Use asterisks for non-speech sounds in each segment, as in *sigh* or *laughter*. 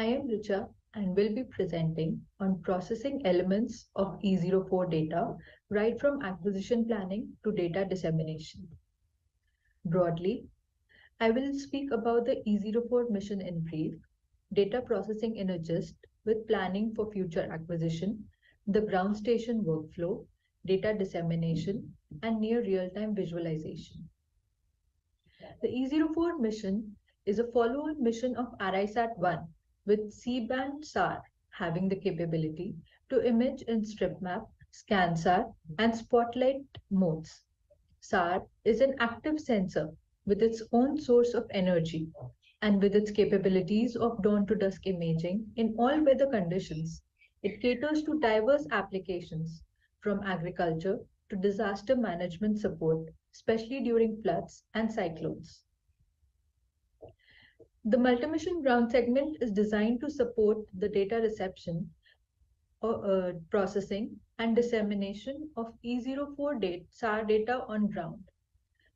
I am Richa and will be presenting on processing elements of E04 data right from acquisition planning to data dissemination. Broadly, I will speak about the E04 mission in brief, data processing in a gist with planning for future acquisition, the ground station workflow, data dissemination, and near real-time visualization. The E04 mission is a follow-on mission of RISAT-1 with C-band SAR having the capability to image in strip StripMap, ScanSAR, and Spotlight modes. SAR is an active sensor with its own source of energy and with its capabilities of dawn to dusk imaging in all weather conditions. It caters to diverse applications from agriculture to disaster management support, especially during floods and cyclones. The multi-mission ground segment is designed to support the data reception, or, uh, processing, and dissemination of E04 data, SAR data on ground.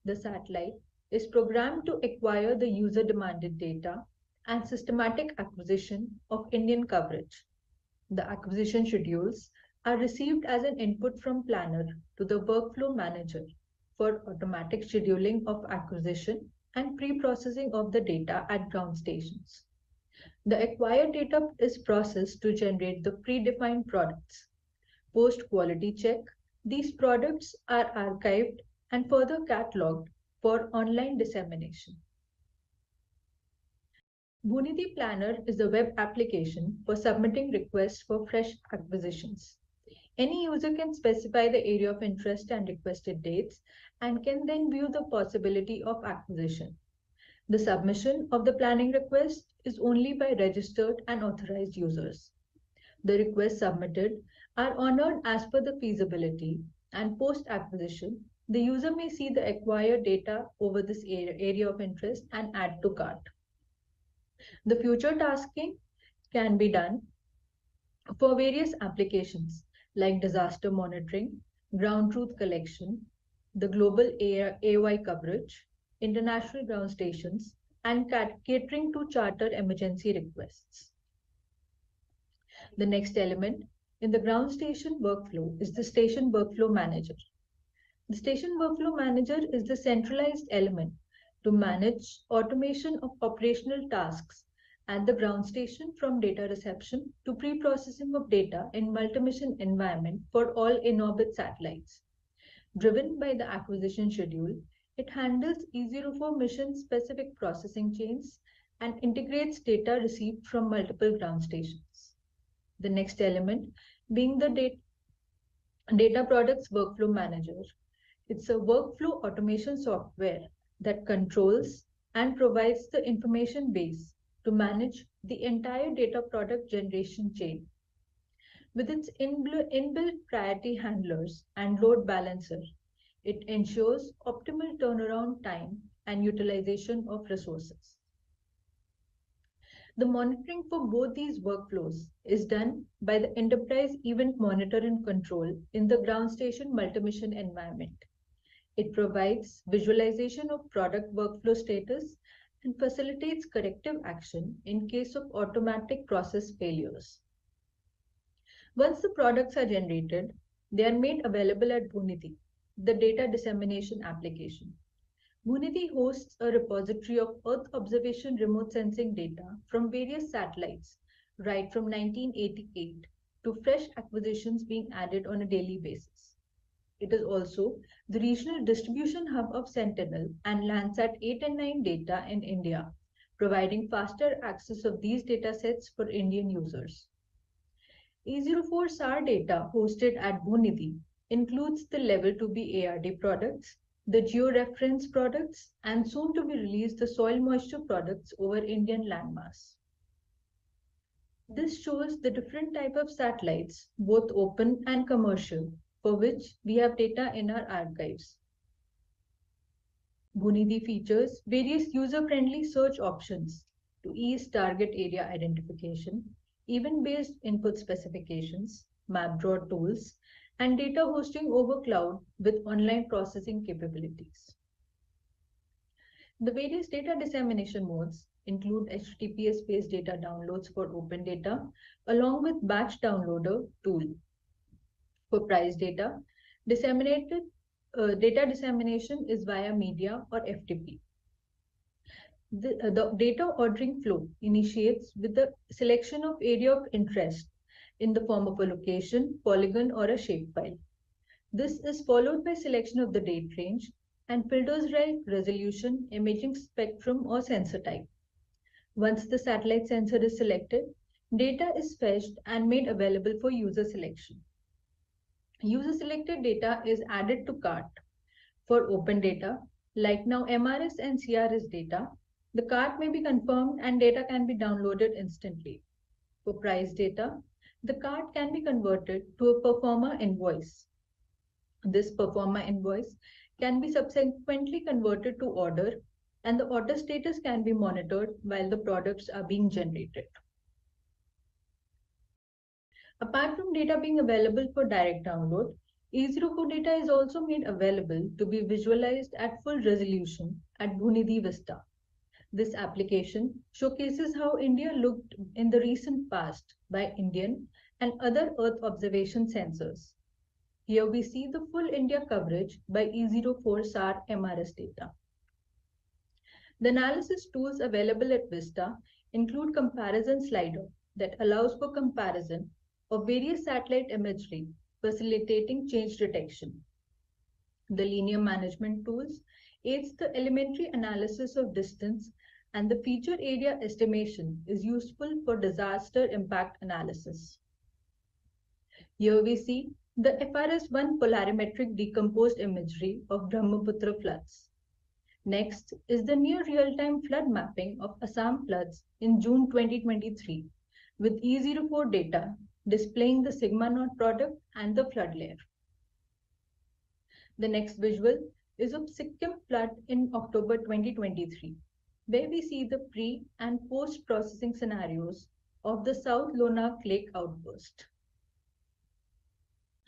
The satellite is programmed to acquire the user demanded data and systematic acquisition of Indian coverage. The acquisition schedules are received as an input from planner to the workflow manager for automatic scheduling of acquisition and pre-processing of the data at ground stations. The acquired data is processed to generate the predefined products. Post quality check, these products are archived and further cataloged for online dissemination. Bhoonidhi Planner is a web application for submitting requests for fresh acquisitions. Any user can specify the area of interest and requested dates and can then view the possibility of acquisition. The submission of the planning request is only by registered and authorized users. The requests submitted are honored as per the feasibility and post-acquisition, the user may see the acquired data over this area of interest and add to cart. The future tasking can be done for various applications like disaster monitoring, ground truth collection, the global AY coverage, international ground stations, and catering to charter emergency requests. The next element in the ground station workflow is the station workflow manager. The station workflow manager is the centralized element to manage automation of operational tasks at the ground station from data reception to pre-processing of data in multi-mission environment for all in-orbit satellites. Driven by the acquisition schedule, it handles E04 mission-specific processing chains and integrates data received from multiple ground stations. The next element being the data, data products workflow manager. It's a workflow automation software that controls and provides the information base to manage the entire data product generation chain. With its inbuilt priority handlers and load balancer, it ensures optimal turnaround time and utilization of resources. The monitoring for both these workflows is done by the Enterprise Event Monitor and Control in the ground station multi-mission environment. It provides visualization of product workflow status and facilitates corrective action in case of automatic process failures. Once the products are generated, they are made available at Bhoonidhi the data dissemination application. Bhoonidhi hosts a repository of Earth observation remote sensing data from various satellites right from 1988 to fresh acquisitions being added on a daily basis. It is also the regional distribution hub of Sentinel and Landsat 8 and 9 data in India, providing faster access of these datasets for Indian users. E04 SAR data hosted at Bhoonidhi includes the level 2B ARD products, the georeference products, and soon to be released the soil moisture products over Indian landmass. This shows the different type of satellites, both open and commercial, for which we have data in our archives. Bhoonidhi features various user-friendly search options to ease target area identification, event-based input specifications, map draw tools, and data hosting over cloud with online processing capabilities. The various data dissemination modes include HTTPS-based data downloads for open data, along with batch downloader tool. For price data, disseminated uh, data dissemination is via media or FTP. The, uh, the data ordering flow initiates with the selection of area of interest in the form of a location, polygon, or a shapefile. This is followed by selection of the date range and filters like resolution, imaging spectrum, or sensor type. Once the satellite sensor is selected, data is fetched and made available for user selection. User selected data is added to cart. For open data, like now MRS and CRS data, the cart may be confirmed and data can be downloaded instantly. For price data, the cart can be converted to a proforma invoice. This proforma invoice can be subsequently converted to order and the order status can be monitored while the products are being generated. Apart from data being available for direct download, E04 data is also made available to be visualized at full resolution at Bhoonidhi Vista. This application showcases how India looked in the recent past by Indian and other Earth observation sensors. Here we see the full India coverage by E04 SAR MRS data. The analysis tools available at Vista include comparison slider that allows for comparison of various satellite imagery, facilitating change detection. The linear management tools aids the elementary analysis of distance and the feature area estimation is useful for disaster impact analysis. Here we see the FRS-1 polarimetric decomposed imagery of Brahmaputra floods. Next is the near real-time flood mapping of Assam floods in June 2023 with E04 data displaying the sigma naught product and the flood layer. The next visual is of Sikkim flood in October 2023, where we see the pre and post processing scenarios of the South Lonak Lake outburst.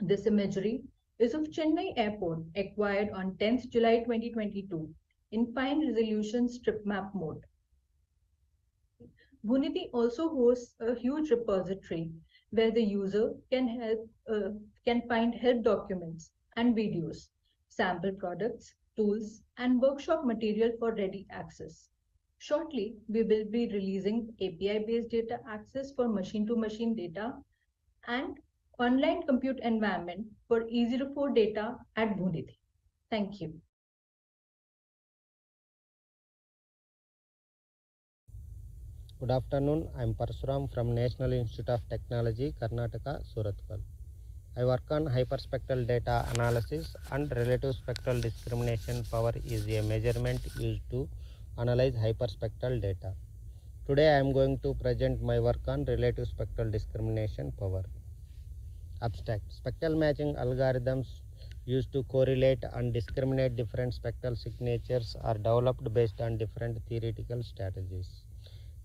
This imagery is of Chennai Airport acquired on 10th July 2022 in fine resolution strip map mode. Bhoonidhi also hosts a huge repository where the user can help uh, can find help documents and videos, sample products, tools, and workshop material for ready access. Shortly, we will be releasing API-based data access for machine-to-machine -machine data and online compute environment for E04 data at Bhoonidhi. Thank you. Good afternoon. I am Parasuram from National Institute of Technology, Karnataka, Surathkal. I work on hyperspectral data analysis and relative spectral discrimination power is a measurement used to analyze hyperspectral data. Today I am going to present my work on relative spectral discrimination power. Abstract Spectral matching algorithms used to correlate and discriminate different spectral signatures are developed based on different theoretical strategies.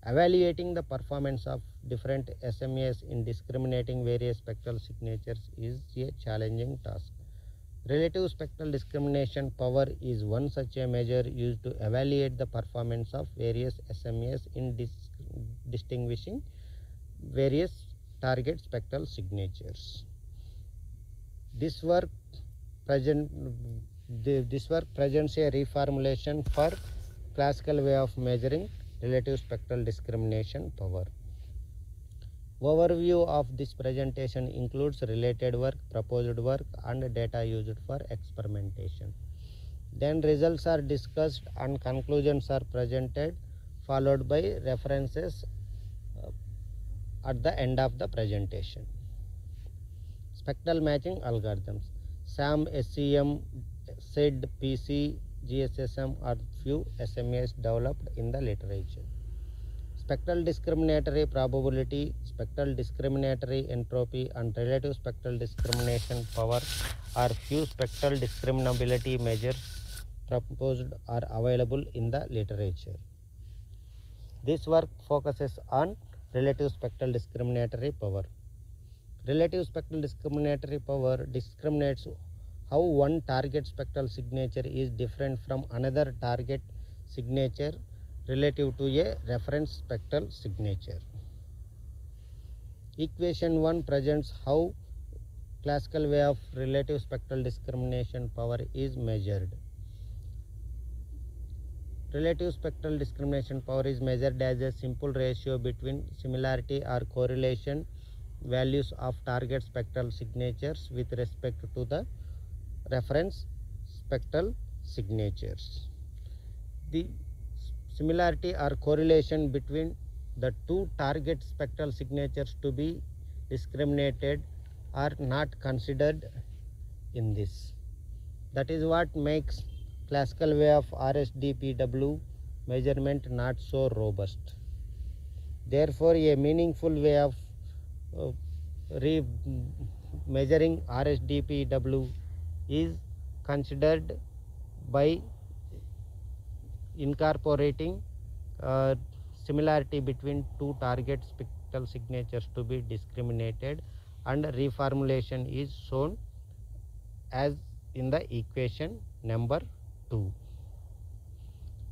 Evaluating the performance of different SMAs in discriminating various spectral signatures is a challenging task. Relative spectral discrimination power is one such a measure used to evaluate the performance of various SMAs in dis distinguishing various target spectral signatures. This work present this work presents a reformulation for classical way of measuring relative spectral discrimination power. Overview of this presentation includes related work, proposed work and data used for experimentation. Then results are discussed and conclusions are presented followed by references uh, at the end of the presentation. Spectral matching algorithms. SAM, SCM, SID, PC, GSSM are few SMAs developed in the literature. Spectral discriminatory probability, spectral discriminatory entropy and relative spectral discrimination power are few spectral discriminability measures proposed or available in the literature. This work focuses on relative spectral discriminatory power. Relative spectral discriminatory power discriminates how one target spectral signature is different from another target signature relative to a reference spectral signature. Equation 1 presents how classical way of relative spectral discrimination power is measured. Relative spectral discrimination power is measured as a simple ratio between similarity or correlation values of target spectral signatures with respect to the reference spectral signatures. The similarity or correlation between the two target spectral signatures to be discriminated are not considered in this. That is what makes classical way of RSDPW measurement not so robust. Therefore, a meaningful way of uh, re- measuring RSDPW is considered by incorporating uh, similarity between two target spectral signatures to be discriminated and reformulation is shown as in the equation number 2.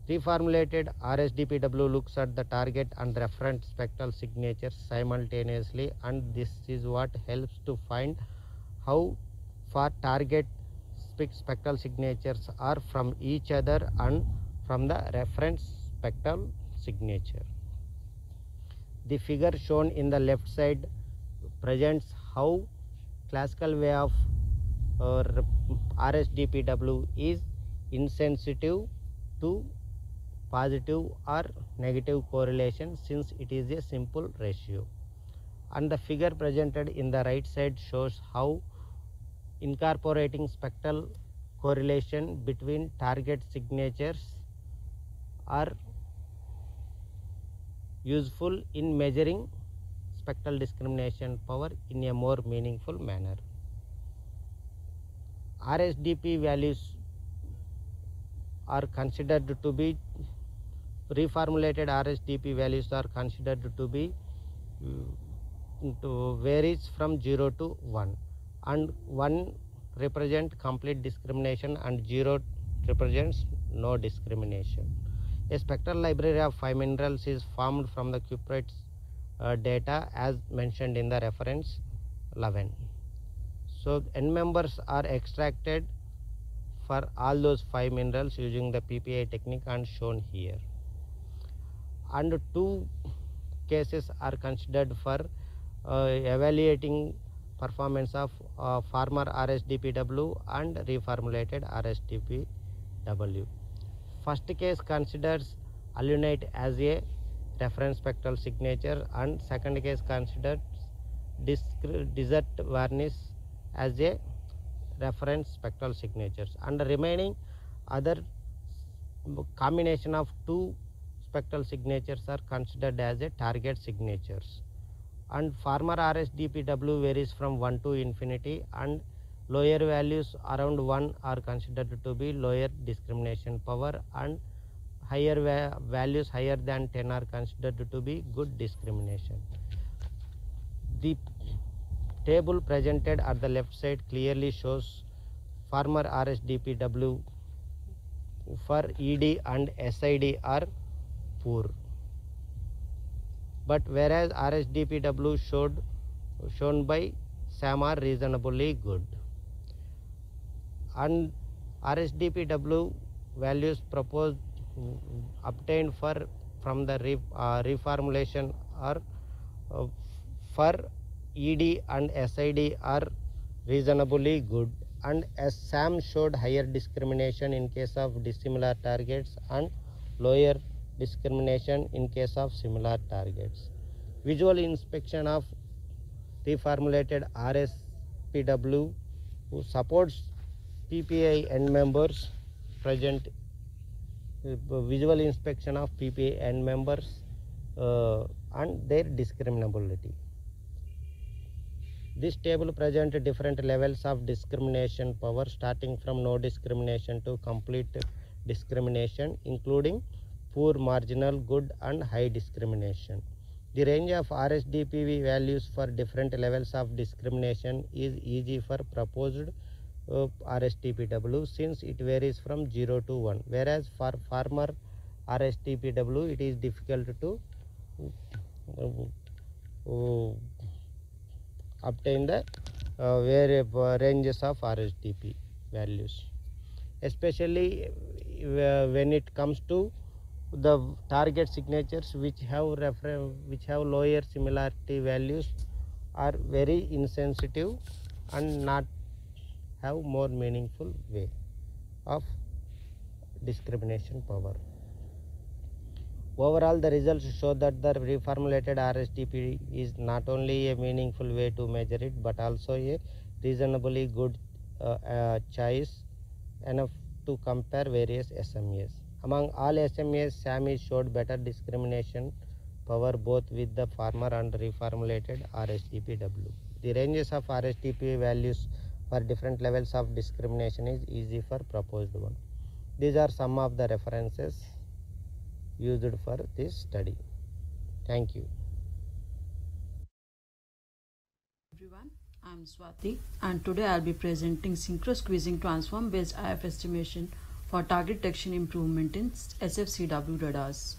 Reformulated RSDPW looks at the target and reference spectral signatures simultaneously and this is what helps to find how far target spec- spectral signatures are from each other and from the reference spectral signature. The figure shown in the left side presents how classical way of uh, RSDPW is insensitive to positive or negative correlation since it is a simple ratio and the figure presented in the right side shows how incorporating spectral correlation between target signatures are useful in measuring spectral discrimination power in a more meaningful manner. RSDP values are considered to be reformulated RSDP values are considered to be uh, to varies from 0 to 1 and 1 represent complete discrimination and 0 represents no discrimination. A spectral library of 5 minerals is formed from the Cuprite's uh, data as mentioned in the reference 11. So end members are extracted for all those 5 minerals using the PPI technique and shown here. And two cases are considered for uh, evaluating performance of uh, former RSDPW and reformulated RSDPW. First case considers alunite as a reference spectral signature and second case considers desert varnish as a reference spectral signatures and remaining other combination of two spectral signatures are considered as a target signatures and former RSDPW varies from 1 to infinity and lower values around 1 are considered to be lower discrimination power and higher va- values higher than 10 are considered to be good discrimination. The table presented at the left side clearly shows former RSDPW for ED and SID are poor but whereas RSDPW showed shown by SAM are reasonably good. And RSDPW values proposed obtained for from the re, uh, reformulation are uh, for ED and SID are reasonably good. And as SAM showed higher discrimination in case of dissimilar targets and lower discrimination in case of similar targets. Visual inspection of reformulated RSPW who supports PPI end members present uh, visual inspection of PPI end members uh, and their discriminability. This table presents different levels of discrimination power starting from no discrimination to complete discrimination including poor, marginal, good and high discrimination. The range of RSDPV values for different levels of discrimination is easy for proposed uh, RSDPW since it varies from 0 to 1 whereas for former RSDPW, it is difficult to uh, uh, obtain the uh, variable ranges of RSDP values, especially when it comes to the target signatures which have refer which have lower similarity values are very insensitive and not have more meaningful way of discrimination power. Overall, the results show that the reformulated RSDP is not only a meaningful way to measure it but also a reasonably good uh, uh, choice enough to compare various SMAs. Among all SMAs, SAMI showed better discrimination power both with the former and reformulated RSDPW. The ranges of RSDP values for different levels of discrimination is easy for proposed one. These are some of the references used for this study. Thank you. everyone i'm swati and today i'll be presenting synchro squeezing transform based if estimation for target detection improvement in sfcw radars.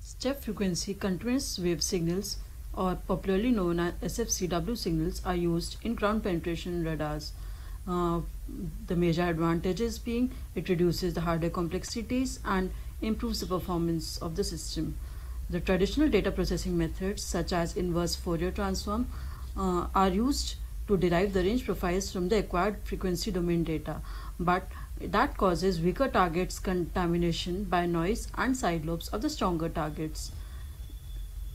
Step frequency continuous wave signals or popularly known as sfcw signals are used in ground penetration radars. Uh, the major advantages being it reduces the hardware complexities and improves the performance of the system. The traditional data processing methods, such as inverse Fourier transform, uh, are used to derive the range profiles from the acquired frequency domain data, but that causes weaker targets contamination by noise and side lobes of the stronger targets.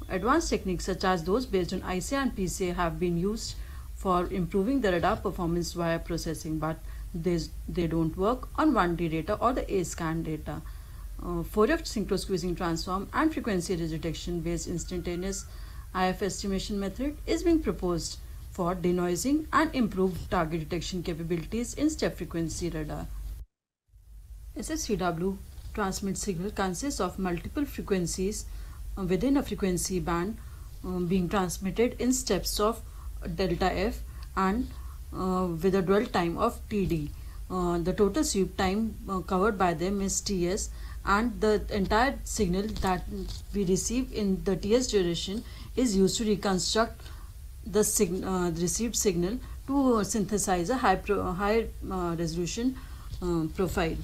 Advanced techniques such as those based on ICA and PCA have been used for improving the radar performance via processing, but they, don't work on 1D data or the A-scan data. Uh, Fourier synchro squeezing transform and frequency detection based instantaneous IF estimation method is being proposed for denoising and improved target detection capabilities in step frequency radar. SFCW transmit signal consists of multiple frequencies uh, within a frequency band um, being transmitted in steps of delta F and uh, with a dwell time of TD. Uh, the total sweep time uh, covered by them is TS and the entire signal that we receive in the TS duration is used to reconstruct the, sig uh, received signal to synthesize a high, high uh, resolution uh, profile.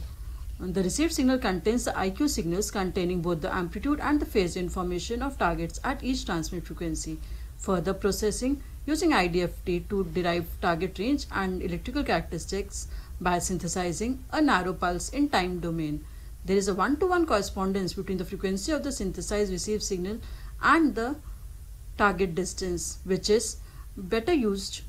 The received signal contains the IQ signals containing both the amplitude and the phase information of targets at each transmit frequency. Further processing using IDFT to derive target range and electrical characteristics by synthesizing a narrow pulse in time domain. There is a one-to-one -one correspondence between the frequency of the synthesized received signal and the target distance, which is better used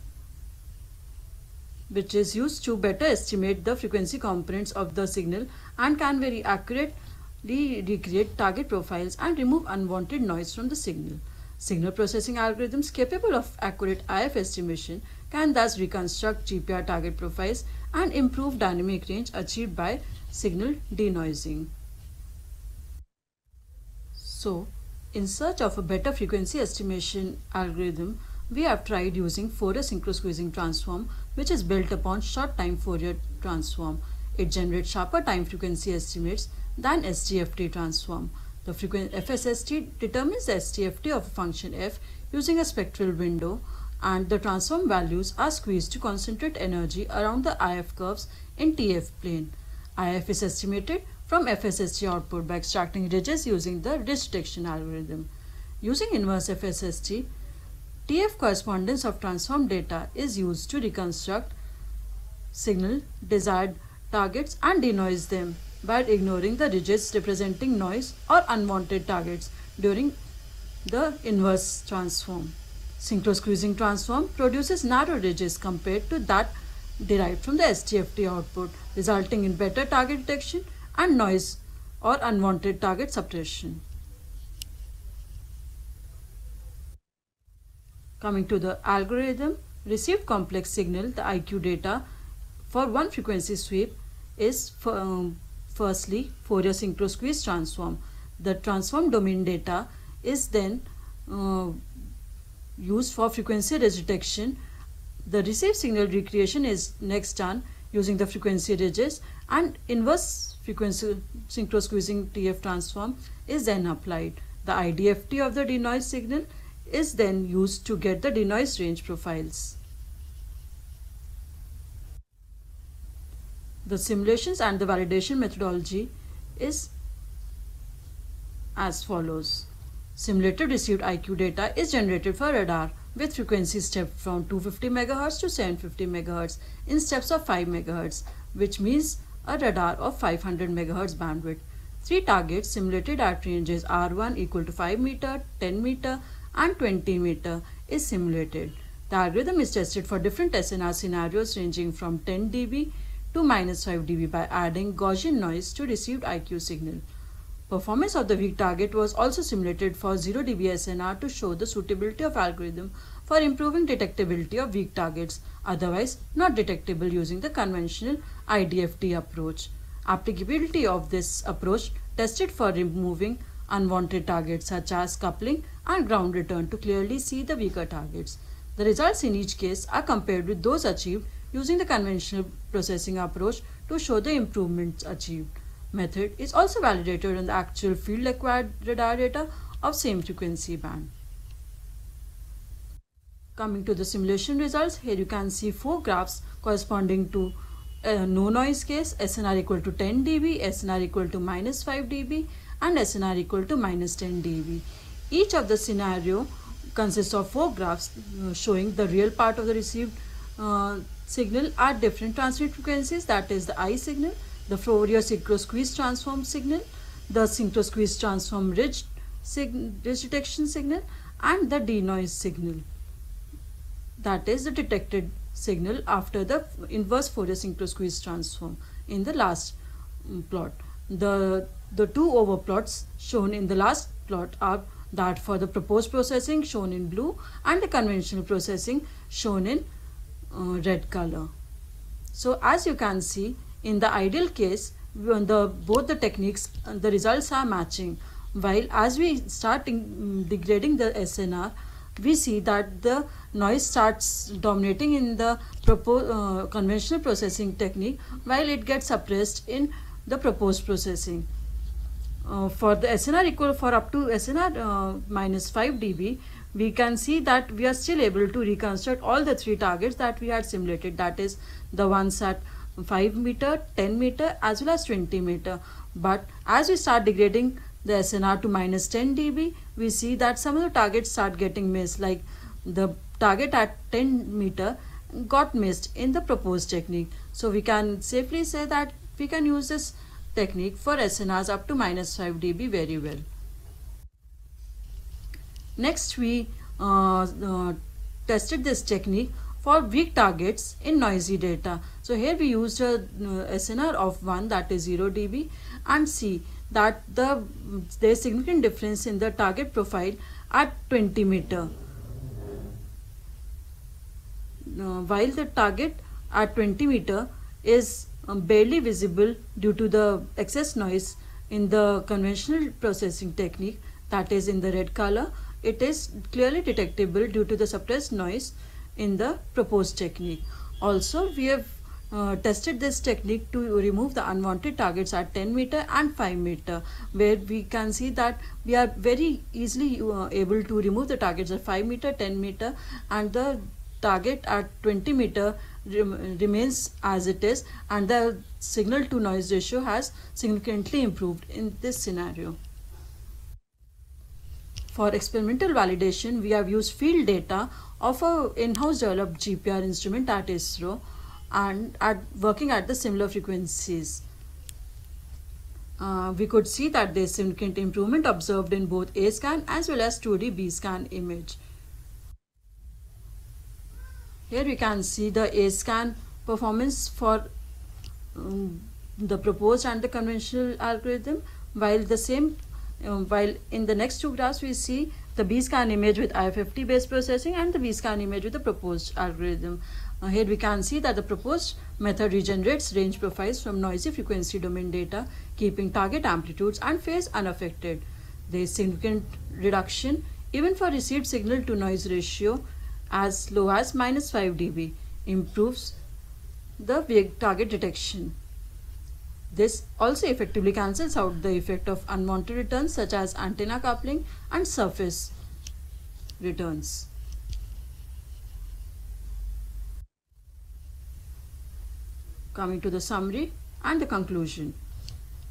which is used to better estimate the frequency components of the signal and can very accurately recreate target profiles and remove unwanted noise from the signal. Signal processing algorithms capable of accurate IF estimation can thus reconstruct GPR target profiles and improve dynamic range achieved by signal denoising. So, in search of a better frequency estimation algorithm, we have tried using Fourier synchro squeezing transform which is built upon short time Fourier transform. It generates sharper time frequency estimates than STFT transform. The frequency FSST determines the STFT of a function f using a spectral window and the transform values are squeezed to concentrate energy around the IF curves in TF plane. IF is estimated from FSST output by extracting ridges using the ridge detection algorithm. Using inverse FSST, TF correspondence of transform data is used to reconstruct signal desired targets and denoise them by ignoring the ridges representing noise or unwanted targets during the inverse transform. Synchro squeezing transform produces narrow ridges compared to that derived from the STFT output, resulting in better target detection and noise or unwanted target suppression. Coming to the algorithm, received complex signal, the IQ data for one frequency sweep is um, firstly Fourier synchro squeeze transform. The transform domain data is then uh, used for frequency detection the received signal recreation is next done using the frequency ridges and inverse frequency synchro squeezing TF transform is then applied. The IDFT of the denoise signal is then used to get the denoise range profiles. The simulations and the validation methodology is as follows. Simulated received IQ data is generated for radar with frequency step from 250 MHz to 750 MHz in steps of 5 MHz, which means a radar of 500 MHz bandwidth. Three targets simulated at ranges R1 equal to 5 meter, 10 meter and 20 meter is simulated. The algorithm is tested for different SNR scenarios ranging from 10 dB to minus 5 dB by adding Gaussian noise to received IQ signal. Performance of the weak target was also simulated for 0 dB SNR to show the suitability of algorithm for improving detectability of weak targets, otherwise not detectable using the conventional IDFT approach. Applicability of this approach tested for removing unwanted targets such as coupling and ground return to clearly see the weaker targets. The results in each case are compared with those achieved using the conventional processing approach to show the improvements achieved method is also validated on the actual field acquired radar data of same frequency band. Coming to the simulation results, here you can see four graphs corresponding to uh, no noise case, SNR equal to 10 dB, SNR equal to minus 5 dB and SNR equal to minus 10 dB. Each of the scenario consists of four graphs uh, showing the real part of the received uh, signal at different transmit frequencies that is the I signal, the Fourier synchro squeeze transform signal, the synchro squeeze transform ridge, ridge detection signal and the denoise signal. That is the detected signal after the inverse Fourier synchro squeeze transform in the last mm, plot. The, the two overplots shown in the last plot are that for the proposed processing shown in blue and the conventional processing shown in uh, red color. So as you can see in the ideal case, when the both the techniques, uh, the results are matching. While as we start mm, degrading the SNR, we see that the noise starts dominating in the uh, conventional processing technique while it gets suppressed in the proposed processing. Uh, for the SNR equal for up to SNR uh, minus 5 dB, we can see that we are still able to reconstruct all the three targets that we had simulated that is the ones at 5 meter, 10 meter as well as 20 meter. But as we start degrading the SNR to minus 10 dB, we see that some of the targets start getting missed like the target at 10 meter got missed in the proposed technique. So we can safely say that we can use this technique for SNRs up to minus 5 dB very well. Next we uh, uh, tested this technique for weak targets in noisy data. So here we used a uh, SNR of 1 that is 0 dB and see that the there is significant difference in the target profile at 20 meter. Uh, while the target at 20 meter is um, barely visible due to the excess noise in the conventional processing technique that is in the red color it is clearly detectable due to the suppressed noise in the proposed technique. Also, we have uh, tested this technique to remove the unwanted targets at 10 meter and 5 meter where we can see that we are very easily uh, able to remove the targets at 5 meter 10 meter and the target at 20 meter rem remains as it is and the signal to noise ratio has significantly improved in this scenario. For experimental validation, we have used field data of a in-house developed GPR instrument at ISRO and at working at the similar frequencies. Uh, we could see that there is significant improvement observed in both A scan as well as 2D B scan image. Here we can see the A scan performance for um, the proposed and the conventional algorithm while the same um, while in the next two graphs we see the B-scan image with IFFT based processing and the B-scan image with the proposed algorithm. Uh, here we can see that the proposed method regenerates range profiles from noisy frequency domain data, keeping target amplitudes and phase unaffected. There is significant reduction even for received signal to noise ratio as low as minus 5 dB, improves the target detection. This also effectively cancels out the effect of unwanted returns such as antenna coupling and surface returns. Coming to the summary and the conclusion.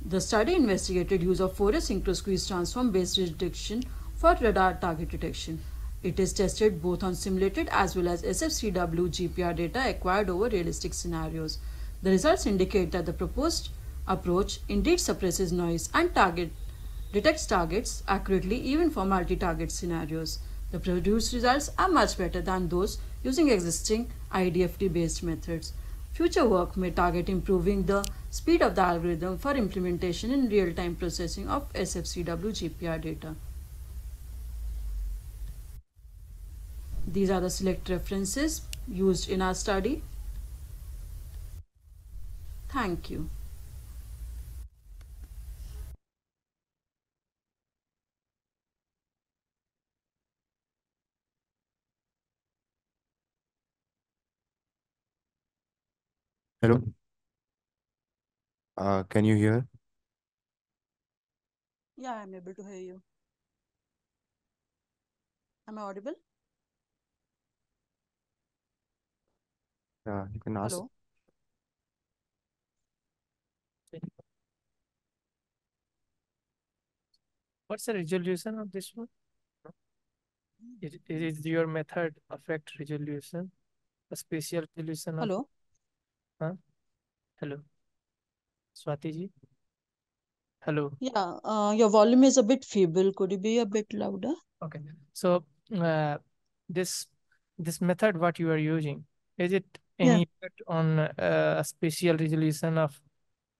The study investigated use of Fourier synchro-squeeze transform based detection for radar target detection. It is tested both on simulated as well as SFCW GPR data acquired over realistic scenarios. The results indicate that the proposed approach indeed suppresses noise and target detects targets accurately even for multi-target scenarios. The produced results are much better than those using existing IDFT based methods. Future work may target improving the speed of the algorithm for implementation in real-time processing of SFCW GPR data. These are the select references used in our study. Thank you. Hello. Uh, can you hear? Yeah, I'm able to hear you. Am I audible? Yeah, you can ask. Hello? What's the resolution of this one? Is, is your method affect resolution? A spatial resolution of Hello? hello. Swati ji? Hello. Yeah, uh, your volume is a bit feeble. Could you be a bit louder? Okay. So uh, this this method what you are using, is it Yeah. Any effect on uh, a spatial resolution of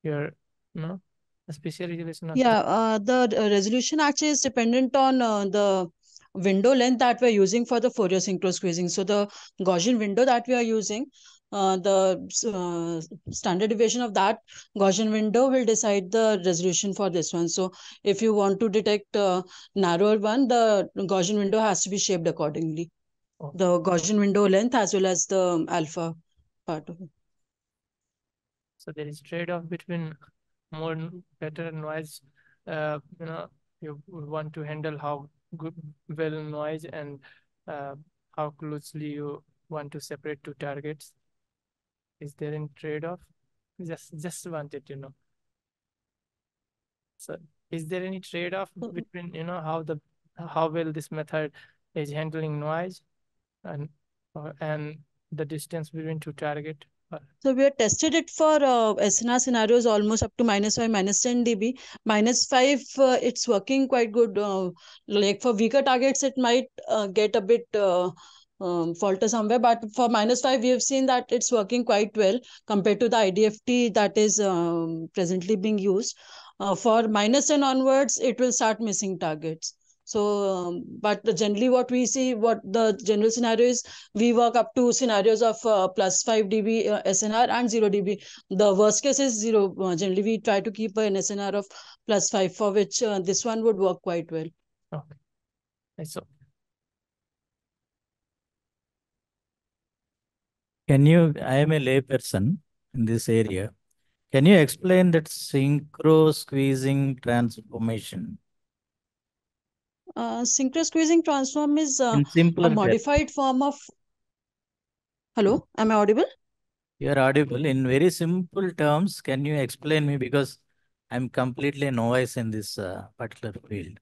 your no? A spatial resolution of Yeah, uh, the uh, resolution actually is dependent on uh, the window length that we're using for the Fourier synchro squeezing. So the Gaussian window that we are using, uh, the uh, standard deviation of that Gaussian window will decide the resolution for this one. So if you want to detect a narrower one, the Gaussian window has to be shaped accordingly. Okay. The Gaussian window length as well as the alpha part of it. So there is trade-off between more better noise. Uh, you know, you want to handle how good well noise and uh, how closely you want to separate two targets. Is there any trade-off? Just just wanted to know. So is there any trade-off between you know how the how well this method is handling noise and or, and the distance between two target? So we have tested it for uh, SNR scenarios almost up to minus 5, minus 10 dB. Minus 5, uh, it's working quite good. Uh, like for weaker targets, it might uh, get a bit uh, um, falter somewhere. But for minus 5, we have seen that it's working quite well compared to the IDFT that is um, presently being used. Uh, for minus 10 onwards, it will start missing targets. So, um, but generally, what we see, what the general scenario is, we work up to scenarios of uh, plus 5 dB uh, SNR and 0 dB. The worst case is 0. Uh, generally, we try to keep an SNR of plus 5, for which uh, this one would work quite well. okay. I So Can you, I am a layperson in this area. Can you explain that synchro squeezing transformation Uh, synchro squeezing transform is uh, a modified form of. Hello, am I audible? You are audible. In very simple terms, can you explain me because I'm completely novice in this uh, particular field.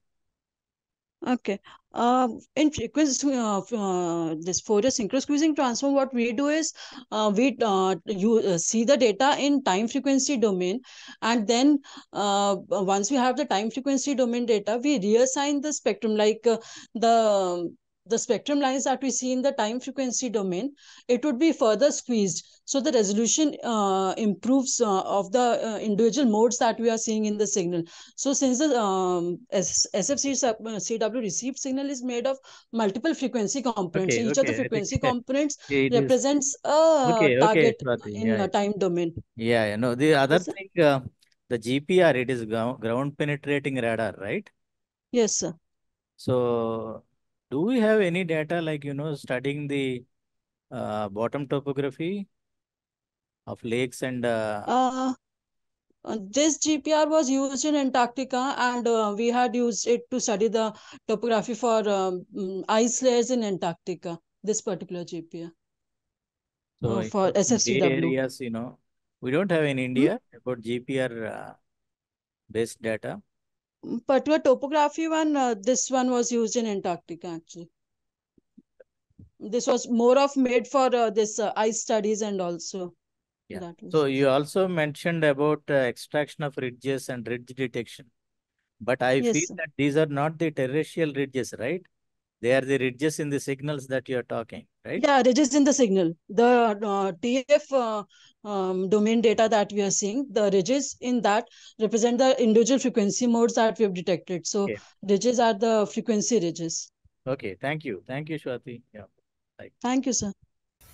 Okay. Um, in frequency, uh, uh, this Fourier synchro squeezing transform, what we do is uh, we uh, you uh, see the data in time frequency domain, and then uh, once we have the time frequency domain data, we reassign the spectrum. Like uh, the the spectrum lines that we see in the time frequency domain. It would be further squeezed, so the resolution uh, improves uh, of the uh, individual modes that we are seeing in the signal. So since the um, SFC uh, CW received signal is made of multiple frequency components, Okay, each of the okay, frequency components it is represents a okay, okay, target Swati. in Yeah, a time domain. yeah, yeah. No, the other Yes, thing, uh, the GPR, it is ground, ground penetrating radar, right? Yes, sir. So, do we have any data like, you know, studying the uh, bottom topography of lakes and uh, Uh, Uh, this GPR was used in Antarctica and uh, we had used it to study the topography for um, mm, ice layers in Antarctica, this particular GPR. So uh, for SFCW. areas, you know, we don't have in India about GPR uh, based data. Particular topography one, uh, this one was used in Antarctica actually. This was more of made for uh, this uh, ice studies and also Yeah. that So you also mentioned about uh, extraction of ridges and ridge detection. But I Yes, feel sir. that these are not the terrestrial ridges, right? They are the ridges in the signals that you are talking, right? Yeah, ridges in the signal. The uh, TF uh, um, domain data that we are seeing, the ridges in that represent the individual frequency modes that we have detected. So Okay. ridges are the frequency ridges. Okay, thank you. Thank you, Swati. Yeah. Thank you, sir.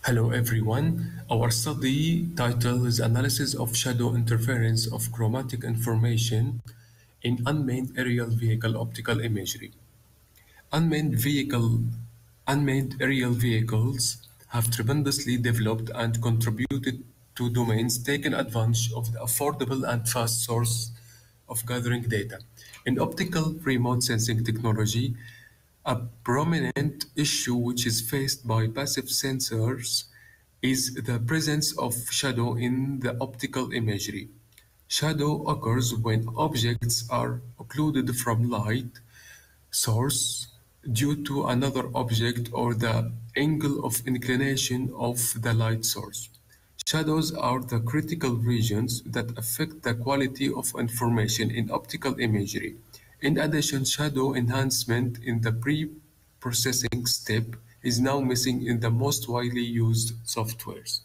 Hello everyone. Our study title is Analysis of Shadow Interference of Chromatic Information in Unmanned Aerial Vehicle Optical Imagery. Unmanned vehicle unmanned aerial vehicles have tremendously developed and contributed to domains taking advantage of the affordable and fast source of gathering data. In optical remote sensing technology, a prominent issue which is faced by passive sensors is the presence of shadow in the optical imagery. Shadow occurs when objects are occluded from light source due to another object or the angle of inclination of the light source. Shadows are the critical regions that affect the quality of information in optical imagery. In addition, shadow enhancement in the pre-processing step is now missing in the most widely used softwares.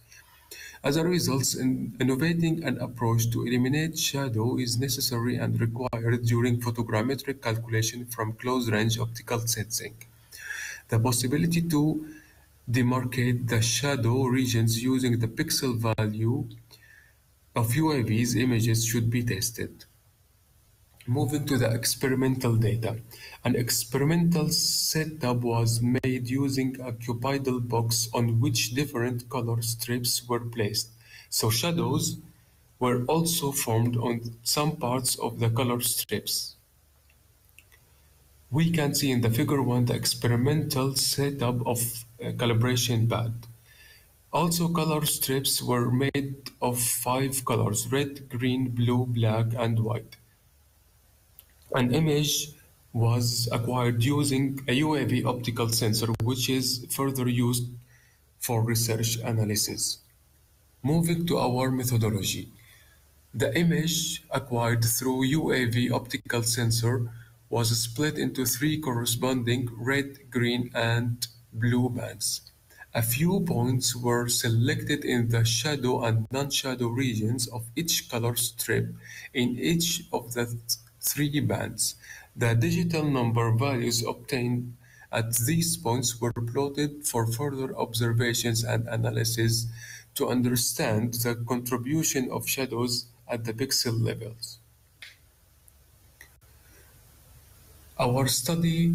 As a result, in innovating an approach to eliminate shadow is necessary and required during photogrammetric calculation from close-range optical sensing. The possibility to demarcate the shadow regions using the pixel value of UAV's images should be tested. Moving to the experimental data. An experimental setup was made using a cuboidal box on which different color strips were placed. So shadows were also formed on some parts of the color strips. We can see in the figure 1 the experimental setup of a calibration pad. Also color strips were made of five colors, red, green, blue, black, and white. An image was acquired using a UAV optical sensor, which is further used for research analysis. Moving to our methodology. The image acquired through UAV optical sensor was split into three corresponding red, green, and blue bands. A few points were selected in the shadow and non-shadow regions of each color strip in each of the th- three bands. The digital number values obtained at these points were plotted for further observations and analysis to understand the contribution of shadows at the pixel levels. Our study,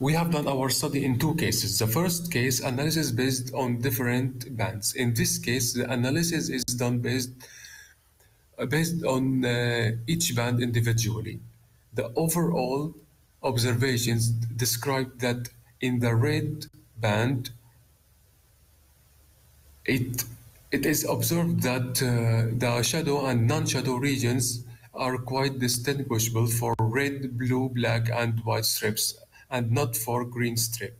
we have done our study in two cases. The first case, analysis based on different bands. In this case, the analysis is done based based on uh, each band individually. The overall observations describe that in the red band, it it is observed that uh, the shadow and non-shadow regions are quite distinguishable for red, blue, black, and white strips, and not for green strip.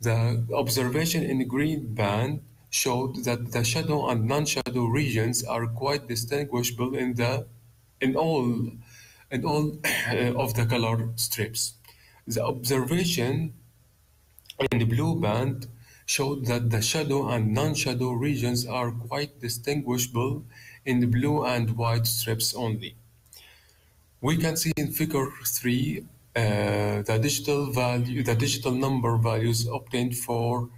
The observation in the green band showed that the shadow and non-shadow regions are quite distinguishable in the in all in all *coughs* of the color strips. The observation in the blue band showed that the shadow and non-shadow regions are quite distinguishable in the blue and white strips only. We can see in figure 3 uh, the digital value, the digital number values obtained for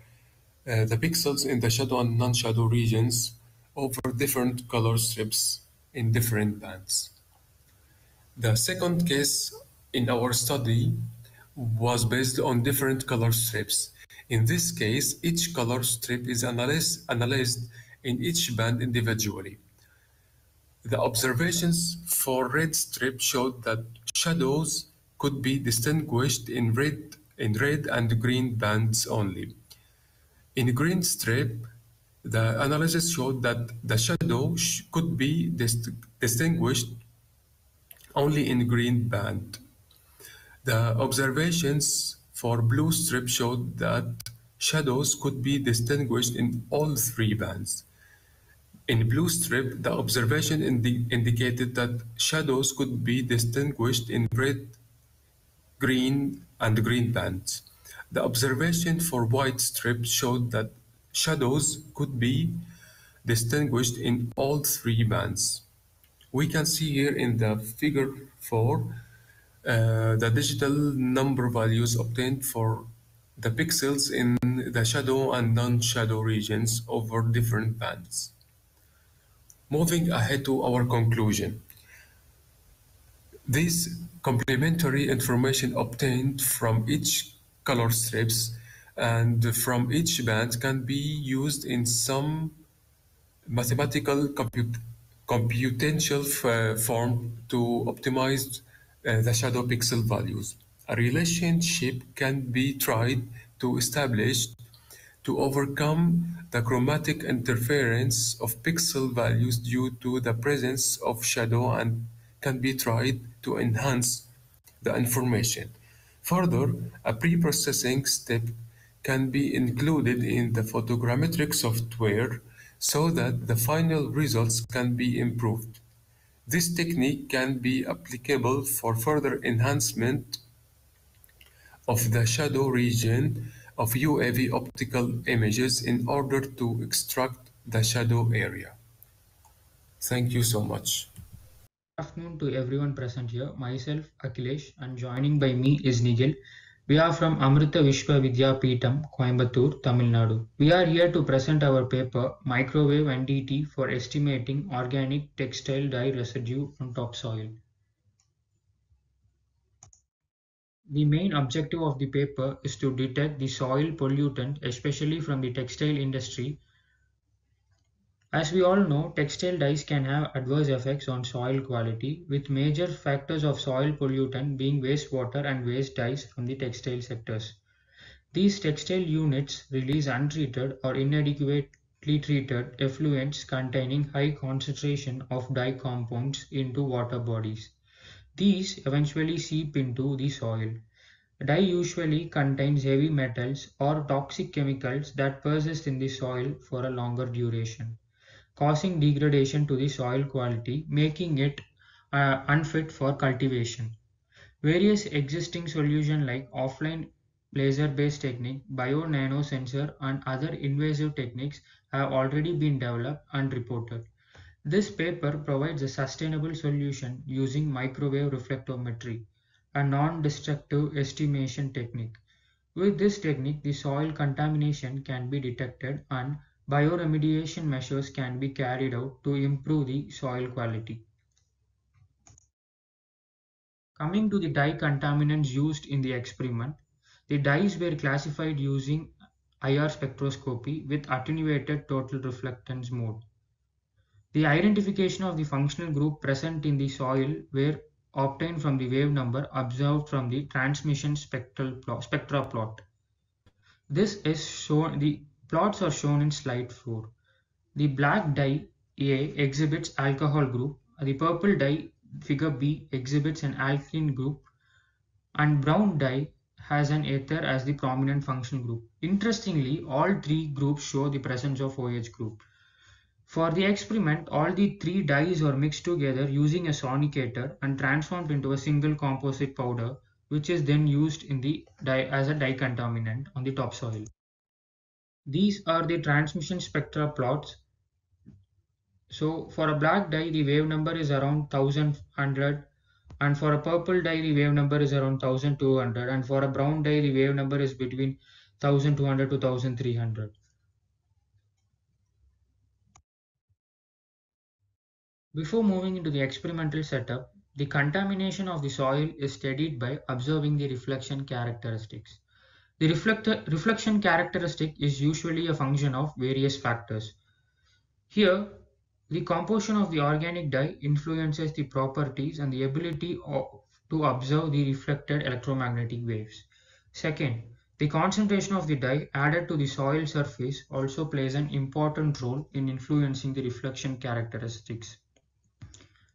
uh, the pixels in the shadow and non-shadow regions over different color strips in different bands. The second case in our study was based on different color strips. In this case, each color strip is analyzed, analyzed in each band individually. The observations for red strip showed that shadows could be distinguished in red, in red and green bands only. In green strip, the analysis showed that the shadow could be dist distinguished only in green band. The observations for blue strip showed that shadows could be distinguished in all three bands. In blue strip, the observation indi indicated that shadows could be distinguished in red, green, and green bands. The observation for white strips showed that shadows could be distinguished in all three bands. We can see here in the figure 4 uh, the digital number values obtained for the pixels in the shadow and non-shadow regions over different bands. Moving ahead to our conclusion. This complementary information obtained from each color strips and from each band can be used in some mathematical comput computational form to optimize uh, the shadow pixel values. A relationship can be tried to establish to overcome the chromatic interference of pixel values due to the presence of shadow and can be tried to enhance the information. Further, a pre-processing step can be included in the photogrammetric software so that the final results can be improved. This technique can be applicable for further enhancement of the shadow region of UAV optical images in order to extract the shadow area. Thank you so much. Good afternoon to everyone present here. Myself, Akhilesh, and joining by me is Nigel. We are from Amrita Vishwa Vidyapeetham, Coimbatore, Tamil Nadu. We are here to present our paper Microwave NDT for Estimating Organic Textile Dye Residue on Topsoil. The main objective of the paper is to detect the soil pollutant, especially from the textile industry. As we all know, textile dyes can have adverse effects on soil quality, with major factors of soil pollutant being wastewater and waste dyes from the textile sectors. These textile units release untreated or inadequately treated effluents containing high concentration of dye compounds into water bodies. These eventually seep into the soil. Dye usually contains heavy metals or toxic chemicals that persist in the soil for a longer duration, causing degradation to the soil quality, making it uh, unfit for cultivation. Various existing solutions like offline laser-based technique, bio-nano sensor and other invasive techniques have already been developed and reported. This paper provides a sustainable solution using microwave reflectometry, a non-destructive estimation technique. With this technique, the soil contamination can be detected and bioremediation measures can be carried out to improve the soil quality. Coming to the dye contaminants used in the experiment, the dyes were classified using IR spectroscopy with attenuated total reflectance mode. The identification of the functional group present in the soil were obtained from the wave number observed from the transmission spectral plot, spectra plot. This is shown, the plots are shown in slide 4. The black dye A exhibits alcohol group, the purple dye figure B exhibits an alkene group, and brown dye has an ether as the prominent functional group. Interestingly, all three groups show the presence of OH group. For the experiment, all the three dyes are mixed together using a sonicator and transformed into a single composite powder, which is then used in the dye as a dye contaminant on the topsoil. These are the transmission spectra plots. So for a black dye, the wave number is around 1100 and for a purple dye, the wave number is around 1200 and for a brown dye, the wave number is between 1200 to 1300. Before moving into the experimental setup, the contamination of the soil is studied by observing the reflection characteristics. The reflection characteristic is usually a function of various factors. Here, The composition of the organic dye influences the properties and the ability of, to observe the reflected electromagnetic waves. Second, the concentration of the dye added to the soil surface also plays an important role in influencing the reflection characteristics.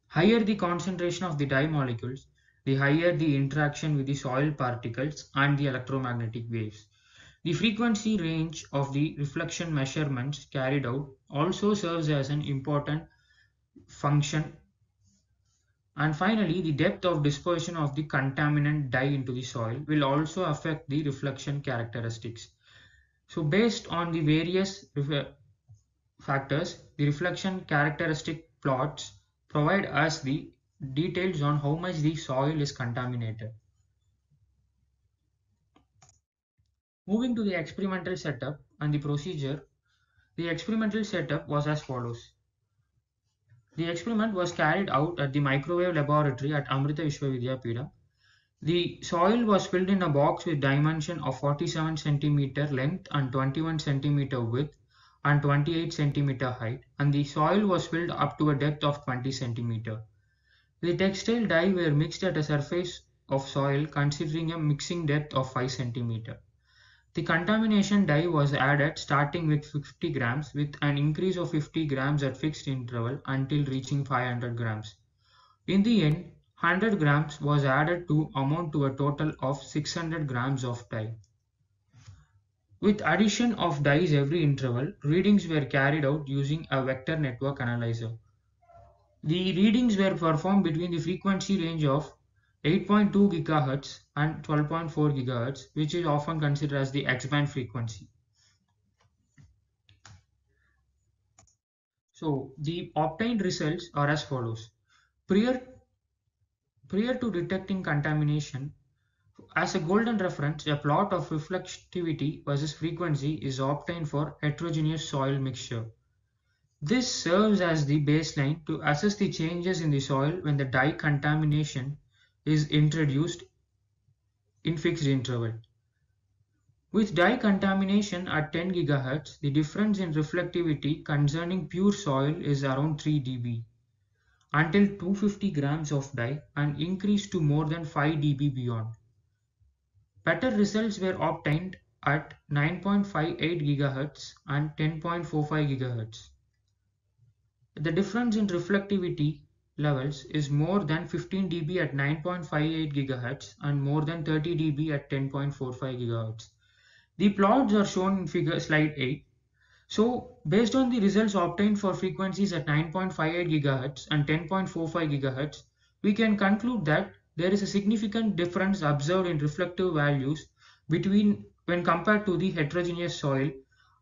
Higher the concentration of the dye molecules, the higher the interaction with the soil particles and the electromagnetic waves. The frequency range of the reflection measurements carried out also serves as an important function. And finally, the depth of dispersion of the contaminant dye into the soil will also affect the reflection characteristics. So based on the various factors, the reflection characteristic plots provide us the details on how much the soil is contaminated. Moving to the experimental setup and the procedure, the experimental setup was as follows. The experiment was carried out at the microwave laboratory at Amrita Vishwa Vidyapeeth. The soil was filled in a box with dimension of 47 cm length and 21 cm width and 28 cm height and the soil was filled up to a depth of 20 cm. The textile dye were mixed at a surface of soil considering a mixing depth of 5 cm. The contamination dye was added starting with 50 grams with an increase of 50 grams at fixed interval until reaching 500 grams. In the end, 100 grams was added to amount to a total of 600 grams of dye. With addition of dyes every interval, readings were carried out using a vector network analyzer. The readings were performed between the frequency range of 8.2 GHz and 12.4 GHz, which is often considered as the X-band frequency. So the obtained results are as follows. Prior, prior to detecting contamination, as a golden reference, a plot of reflectivity versus frequency is obtained for heterogeneous soil mixture. This serves as the baseline to assess the changes in the soil when the dye contamination is introduced in fixed interval. With dye contamination at 10 GHz, the difference in reflectivity concerning pure soil is around 3 dB until 250 grams of dye and increased to more than 5 dB beyond. Better results were obtained at 9.58 GHz and 10.45 GHz. The difference in reflectivity levels is more than 15 dB at 9.58 GHz and more than 30 dB at 10.45 GHz. The plots are shown in figure slide 8. So based on the results obtained for frequencies at 9.58 GHz and 10.45 GHz, we can conclude that there is a significant difference observed in reflective values between when compared to the heterogeneous soil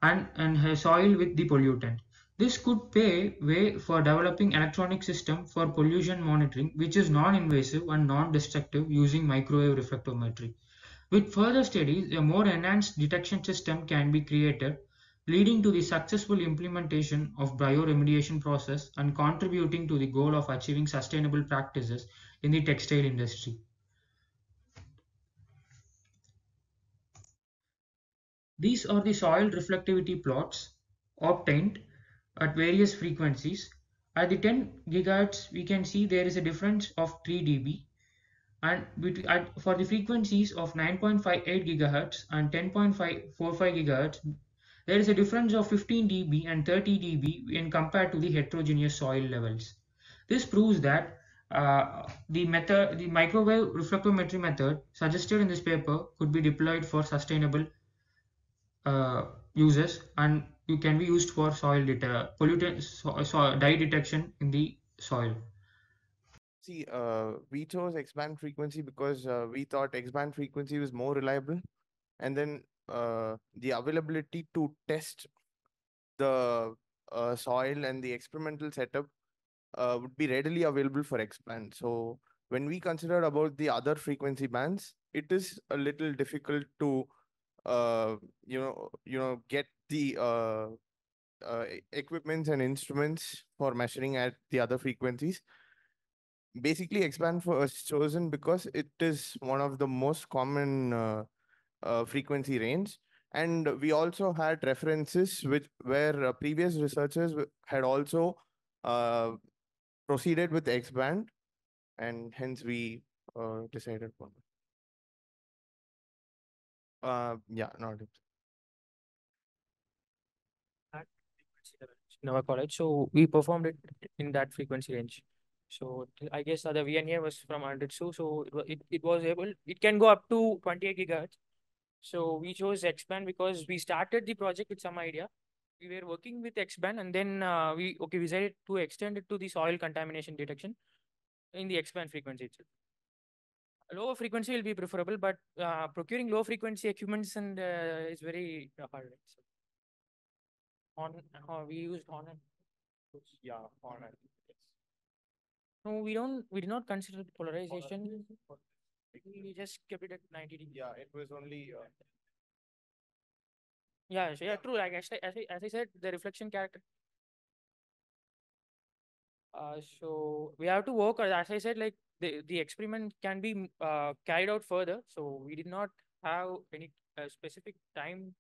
and, and soil with the pollutant. This could pave way for developing electronic system for pollution monitoring which is non-invasive and non-destructive using microwave reflectometry. With further studies, a more enhanced detection system can be created leading to the successful implementation of bioremediation process and contributing to the goal of achieving sustainable practices in the textile industry. These are the soil reflectivity plots obtained at various frequencies. At the 10 gigahertz, we can see there is a difference of 3 dB. And for the frequencies of 9.58 gigahertz and 10.545 gigahertz, there is a difference of 15 dB and 30 dB when compared to the heterogeneous soil levels. This proves that uh, the method, the microwave reflectometry method suggested in this paper could be deployed for sustainable uh, uses and you can be used for soil data pollutant so, so, dye detection in the soil. See uh, we chose x-band frequency because uh, we thought x-band frequency was more reliable. And then uh, the availability to test the uh, soil and the experimental setup uh, would be readily available for x-band so when we considered about the other frequency bands it is a little difficult to uh, you know you know get the uh, uh, equipments and instruments for measuring at the other frequencies. Basically, X-band was chosen because it is one of the most common uh, uh, frequency range. And we also had references which where uh, previous researchers had also uh, proceeded with X-band and hence we uh, decided for it. Uh, yeah, not it. In our college. So we performed it in that frequency range. So I guess the VNA was from 100 so so it, it was able it can go up to 28 gigahertz. So we chose X-band because we started the project with some idea. We were working with X-band and then uh, we okay we decided to extend it to the soil contamination detection in the X-band frequency itself. Lower frequency will be preferable, but uh, procuring low frequency equipments and uh, is very hard. So on uh, we used on and Yeah, on it. no, we don't. We did not consider the polarization. We just kept it at ninety degree. Yeah, it was only. Uh, Yeah, so yeah, true. Like as I, as I, as I said, the reflection character. Uh, so we have to work. As I said, like the the experiment can be uh, carried out further. So we did not have any uh, specific time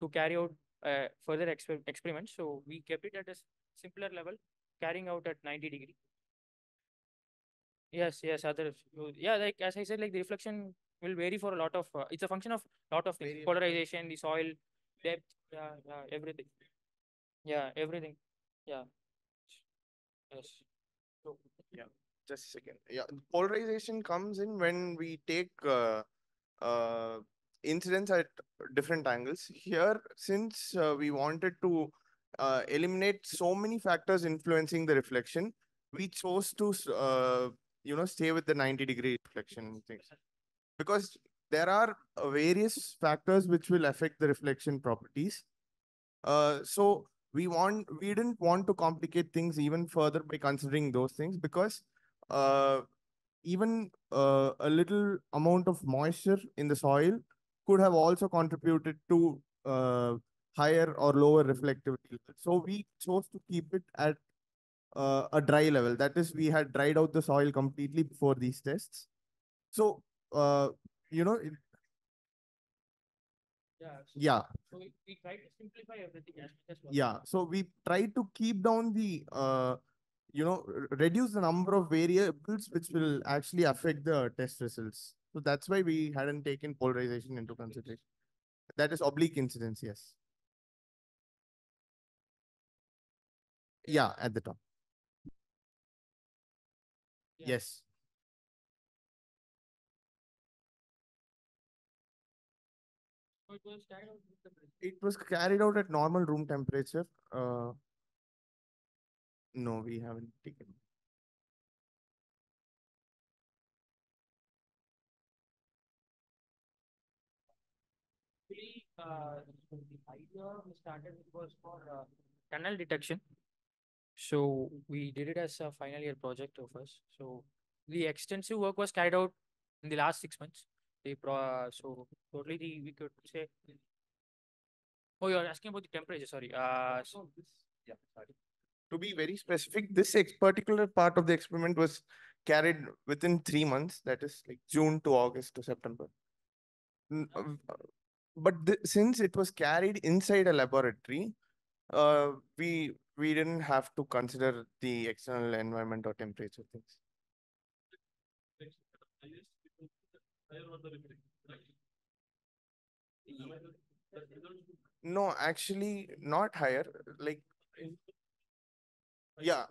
to carry out uh, further exper experiments. So we kept it at a simpler level, carrying out at ninety degree. Yes, yes, other yeah, like as I said, like the reflection will vary for a lot of. Uh, it's a function of lot of things: polarization, the soil depth, yeah, yeah, everything. Yeah, everything. Yeah. Yes. So, just a second. Yeah, polarization comes in when we take uh, uh, incidents at different angles. Here, since uh, we wanted to uh, eliminate so many factors influencing the reflection, we chose to, uh, you know, stay with the 90 degree reflection things. Because there are uh, various factors which will affect the reflection properties. Uh, so we want we didn't want to complicate things even further by considering those things because uh, even a little amount of moisture in the soil could have also contributed to uh, higher or lower reflectivity. level. So we chose to keep it at uh, a dry level. That is, we had dried out the soil completely before these tests. So, uh, you know, it- yeah. so- yeah, So we, we try to simplify everything as much as possible. yeah. So we tried to keep down the, uh, you know, reduce the number of variables which will actually affect the test results. So that's why we hadn't taken polarization into consideration. That is oblique incidence, yes. Yeah, at the top. Yeah. Yes. It was carried out with the pressure. It was carried out at normal room temperature. Uh, no, we haven't taken. The idea we started was for tunnel detection. So we did it as a final year project of us. So the extensive work was carried out in the last six months. The pro, so totally the we could say. Oh, you're asking about the temperature. Sorry. Uh, so Yeah, sorry. To be very specific, this particular part of the experiment was carried within three months, that is like June to August to September. Uh, But since it was carried inside a laboratory, uh, we we didn't have to consider the external environment or temperature things. No, actually, not higher. Like, yeah,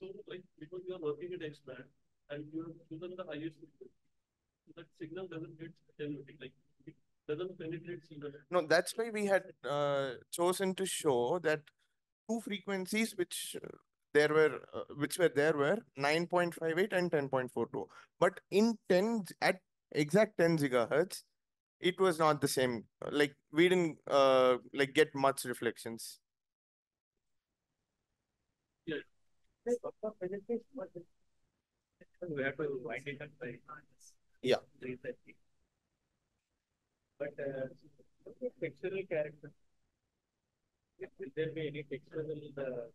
So like because you are working at X-band and you're chosen the highest frequency, that signal doesn't get attenuated, like it doesn't penetrate signal. No, that's why we had uh, chosen to show that two frequencies which uh, there were uh, which were there were 9.58 and 10.42. But in 10 at exact 10 gigahertz, it was not the same. Like we didn't uh, like get much reflections. We have to wind it up by. Yeah. But uh, fictional character, will there be any fictional uh,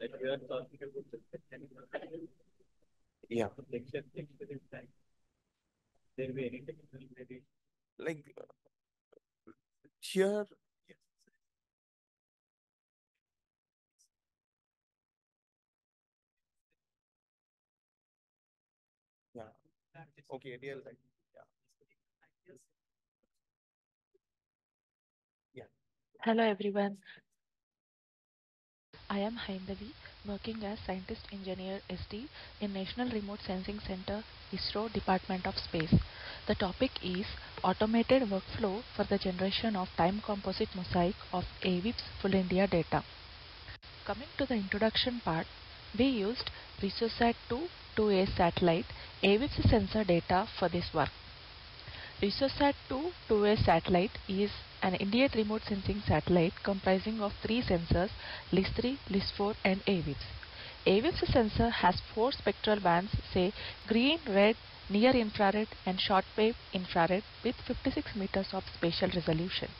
that we are talking about? Yeah. Fiction, fiction time. There be any fictional maybe? Like uh, here. Yes. Yeah. Okay, real life. Hello everyone. I am Haindavi, working as Scientist Engineer SD in National Remote Sensing Center, ISRO Department of Space. The topic is Automated Workflow for the Generation of Time Composite Mosaic of AWiFS Full India Data. Coming to the introduction part, we used ResourceSat 2 2A satellite AWiFS sensor data for this work. ResourceSat 2 2A satellite is an Indian remote sensing satellite comprising of three sensors LISS3, LISS4 and AWiFS. AWiFS sensor has four spectral bands say green, red, near infrared and short wave infrared with 56 meters of spatial resolution.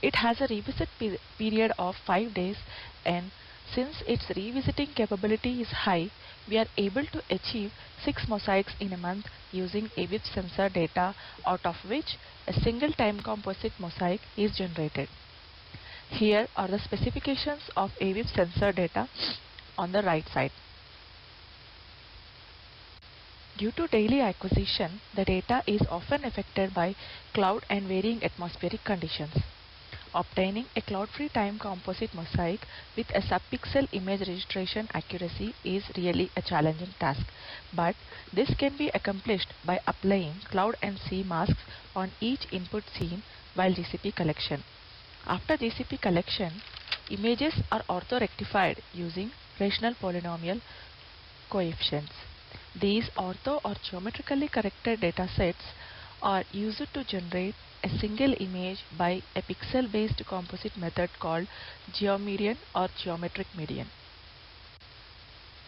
It has a revisit pe period of 5 days and since its revisiting capability is high, we are able to achieve 6 mosaics in a month using AWiFS sensor data out of which a single time composite mosaic is generated. Here are the specifications of AWiFS sensor data on the right side. Due to daily acquisition, the data is often affected by cloud and varying atmospheric conditions. Obtaining a cloud-free time composite mosaic with a sub-pixel image registration accuracy is really a challenging task, but this can be accomplished by applying cloud and sea masks on each input scene while GCP collection. After GCP collection, images are ortho-rectified using rational polynomial coefficients. These ortho or geometrically corrected data sets are used to generate a single image by a pixel-based composite method called geomedian or geometric median.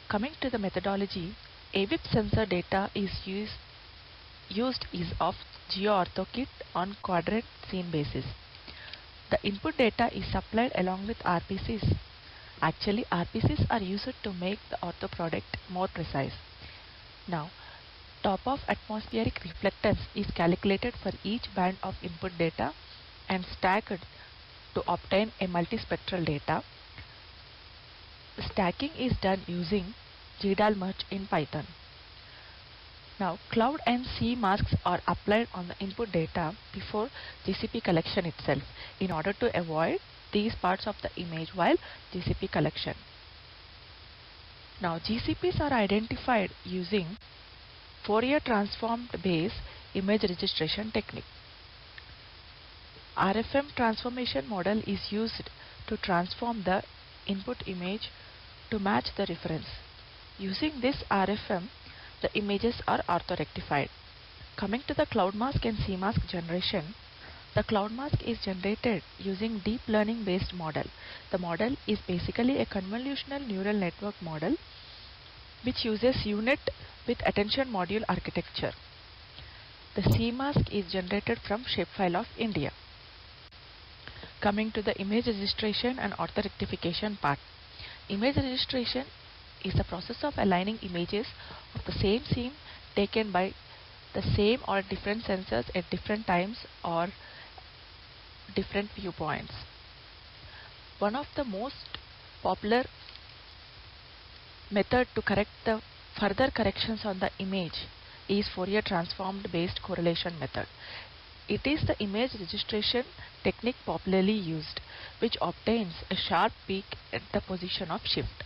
Coming to the methodology, AWIP sensor data is used, used is of GeoOrthoKit on quadrant scene basis. The input data is supplied along with RPCs. Actually, RPCs are used to make the ortho product more precise. Now, top of atmospheric reflectance is calculated for each band of input data and stacked to obtain a multispectral data. Stacking is done using GDAL merge in Python. Now cloud and sea masks are applied on the input data before GCP collection itself in order to avoid these parts of the image while GCP collection. Now GCPs are identified using Fourier transformed base image registration technique. RFM transformation model is used to transform the input image to match the reference. Using this RFM, the images are orthorectified. Coming to the cloud mask and sea mask generation, the cloud mask is generated using deep learning based model. The model is basically a convolutional neural network model which uses U-Net with attention module architecture. The sea mask is generated from shapefile of India. Coming to the image registration and orthorectification part. Image registration is the process of aligning images of the same scene taken by the same or different sensors at different times or different viewpoints. One of the most popular method to correct the further corrections on the image is Fourier transformed based correlation method. It is the image registration technique popularly used, which obtains a sharp peak at the position of shift.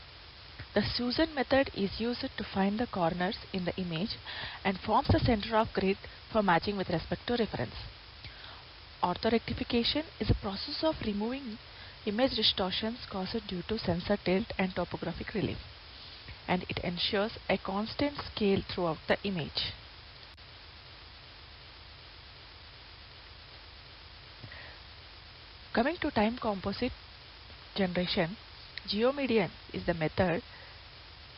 The Susan method is used to find the corners in the image and forms the center of grid for matching with respect to reference. Orthorectification is a process of removing image distortions caused due to sensor tilt and topographic relief and it ensures a constant scale throughout the image. Coming to time composite generation, geomedian is the method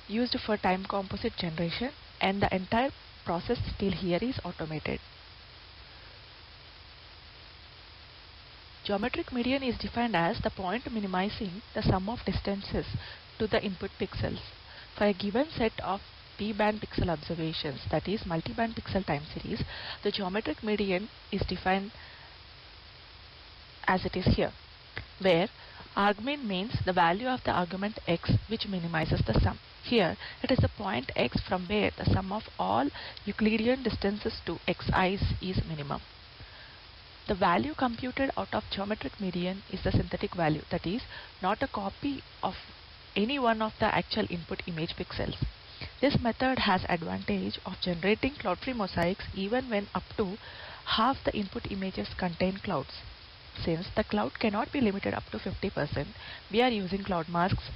used for time composite generation and the entire process still here is automated. Geometric median is defined as the point minimizing the sum of distances to the input pixels. For a given set of p-band pixel observations, that is multi-band pixel time series, the geometric median is defined as it is here, where argmin means the value of the argument x which minimizes the sum. Here, it is the point x from where the sum of all Euclidean distances to xi's is minimum. The value computed out of geometric median is the synthetic value, that is, not a copy of any one of the actual input image pixels. This method has advantage of generating cloud-free mosaics even when up to half the input images contain clouds. Since the cloud cannot be limited up to 50%, we are using cloud masks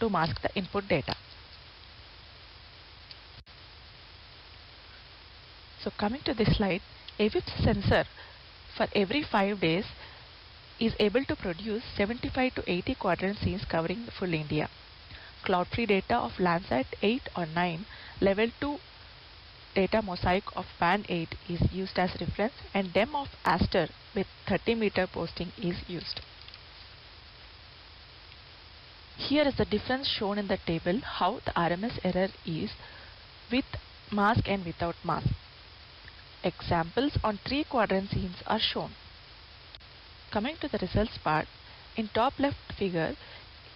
to mask the input data. So coming to this slide, AWiFS sensor for every 5 days is able to produce 75 to 80 quadrant scenes covering full India. Cloud-free data of Landsat 8 or 9 level 2 data mosaic of band 8 is used as reference and DEM of Aster with 30 meter posting is used. Here is the difference shown in the table how the RMS error is with mask and without mask. Examples on three quadrant scenes are shown. Coming to the results part, in top left figure,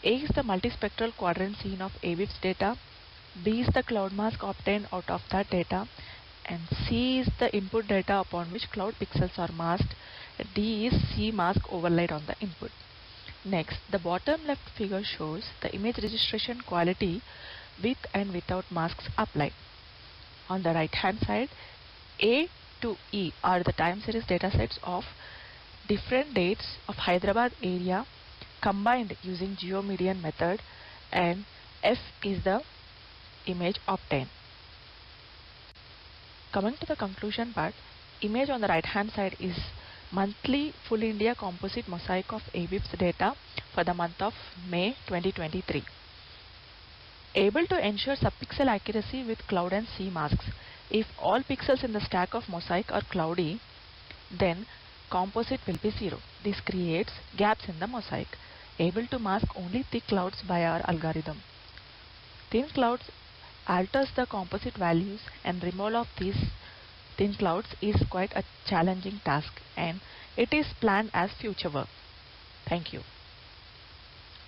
A is the multispectral quadrant scene of AWiFS data, B is the cloud mask obtained out of that data, and C is the input data upon which cloud pixels are masked, D is sea mask overlaid on the input. Next, the bottom left figure shows the image registration quality with and without masks applied. On the right hand side, A to E are the time series datasets of different dates of Hyderabad area combined using geomedian method and F is the image obtained. Coming to the conclusion part, image on the right hand side is monthly full India composite mosaic of AWiFS data for the month of May 2023. Able to ensure subpixel accuracy with cloud and sea masks. If all pixels in the stack of mosaic are cloudy, then composite will be zero. This creates gaps in the mosaic. Able to mask only thick clouds by our algorithm. Thin clouds alters the composite values and removal of these thin clouds is quite a challenging task and it is planned as future work. Thank you.